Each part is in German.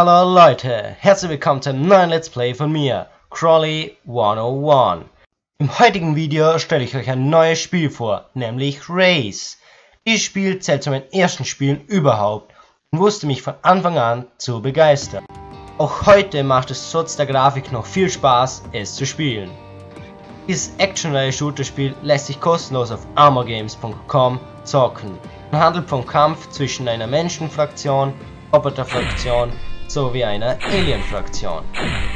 Hallo Leute, herzlich willkommen zu einem neuen Let's Play von mir, Crawley 101. Im heutigen Video stelle ich euch ein neues Spiel vor, nämlich Race. Dieses Spiel zählt zu meinen ersten Spielen überhaupt und wusste mich von Anfang an zu begeistern. Auch heute macht es trotz der Grafik noch viel Spaß, es zu spielen. Dieses actionreihe Shooter-Spiel lässt sich kostenlos auf armorgames.com zocken und handelt vom Kampf zwischen einer Menschenfraktion, Roboterfraktion sowie einer Alien-Fraktion.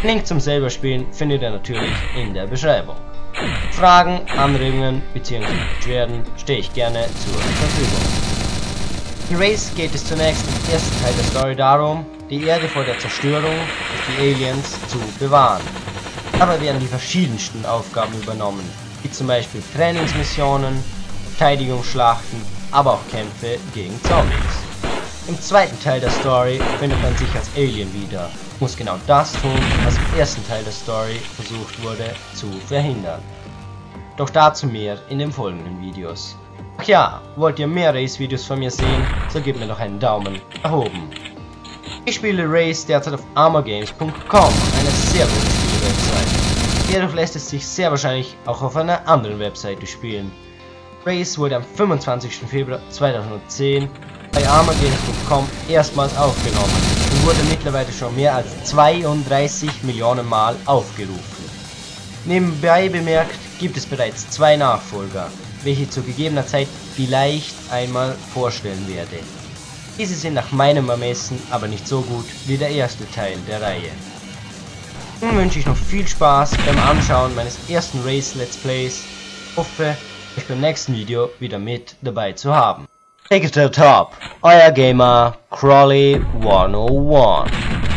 Link zum selber spielen findet ihr natürlich in der Beschreibung. Fragen, Anregungen bzw. Beschwerden stehe ich gerne zur Verfügung. In Race geht es zunächst im ersten Teil der Story darum, die Erde vor der Zerstörung durch die Aliens zu bewahren. Dabei werden die verschiedensten Aufgaben übernommen, wie zum Beispiel Trainingsmissionen, Verteidigungsschlachten, aber auch Kämpfe gegen Zombies. Im zweiten Teil der Story findet man sich als Alien wieder, muss genau das tun, was im ersten Teil der Story versucht wurde zu verhindern. Doch dazu mehr in den folgenden Videos. Ach ja, wollt ihr mehr Race-Videos von mir sehen, so gebt mir doch einen Daumen nach oben. Ich spiele Race derzeit auf armorgames.com, eine sehr gute Spielwebsite. Jedoch lässt es sich sehr wahrscheinlich auch auf einer anderen Webseite spielen. Race wurde am 25. Februar 2010 bei Armageddon.com erstmals aufgenommen und wurde mittlerweile schon mehr als 32 Millionen Mal aufgerufen. Nebenbei bemerkt gibt es bereits zwei Nachfolger, welche zu gegebener Zeit vielleicht einmal vorstellen werde. Diese sind nach meinem Ermessen aber nicht so gut wie der erste Teil der Reihe. Nun wünsche ich noch viel Spaß beim Anschauen meines ersten Race Let's Plays. Hoffe, euch beim nächsten Video wieder mit dabei zu haben. Take it to the top. Euer Gamer Crawley 101.